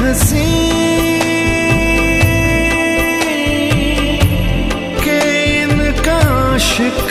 हँसी के इनका आशिक